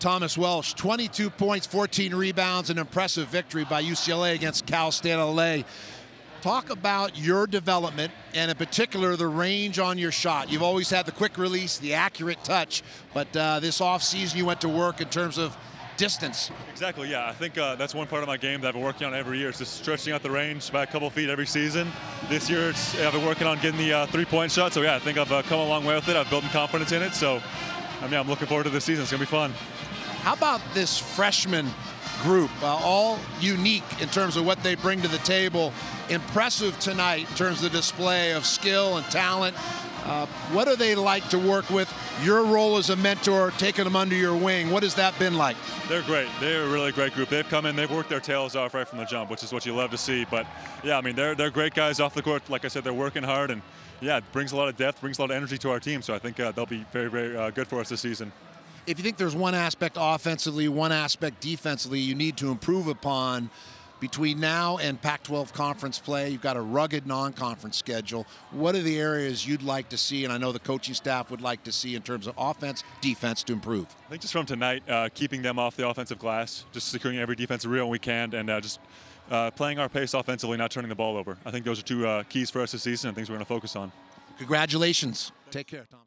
Thomas Welsh, 22 points, 14 rebounds, an impressive victory by UCLA against Cal State LA. Talk about your development and in particular the range on your shot. You've always had the quick release, the accurate touch, but uh, this offseason you went to work in terms of distance. Exactly, yeah. I think uh, that's one part of my game that I've been working on every year. It's just stretching out the range by a couple feet every season. This year I've been working on getting the uh, three-point shot, so yeah, I think I've uh, come a long way with it. I've built confidence in it, so I mean, I'm looking forward to this season. It's going to be fun. How about this freshman group, uh, all unique in terms of what they bring to the table. Impressive tonight in terms of the display of skill and talent. Uh, what do they like to work with? Your role as a mentor, taking them under your wing, what has that been like? They're great. They're a really great group. They've come in, they've worked their tails off right from the jump, which is what you love to see. But yeah, I mean, they're, they're great guys off the court. Like I said, they're working hard, and yeah, it brings a lot of depth, brings a lot of energy to our team. So I think uh, they'll be very, very uh, good for us this season if you think there's one aspect offensively, one aspect defensively you need to improve upon between now and Pac 12 conference play, you've got a rugged non conference schedule. What are the areas you'd like to see, and I know the coaching staff would like to see in terms of offense, defense to improve? I think just from tonight, uh, keeping them off the offensive glass, just securing every defensive rebound we can, and uh, just uh, playing our pace offensively, not turning the ball over. I think those are two uh, keys for us this season and things we're going to focus on. Congratulations. Take care, Tom.